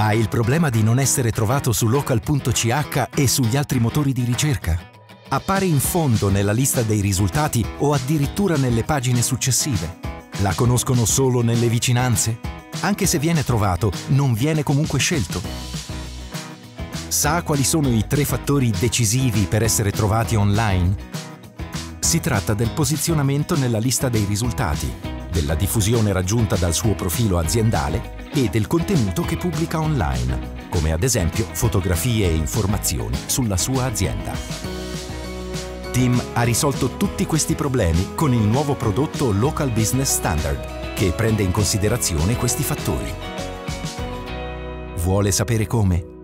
Hai il problema di non essere trovato su local.ch e sugli altri motori di ricerca? Appare in fondo nella lista dei risultati o addirittura nelle pagine successive? La conoscono solo nelle vicinanze? Anche se viene trovato, non viene comunque scelto? Sa quali sono i tre fattori decisivi per essere trovati online? Si tratta del posizionamento nella lista dei risultati, della diffusione raggiunta dal suo profilo aziendale e del contenuto che pubblica online, come ad esempio fotografie e informazioni sulla sua azienda. Tim ha risolto tutti questi problemi con il nuovo prodotto Local Business Standard, che prende in considerazione questi fattori. Vuole sapere come?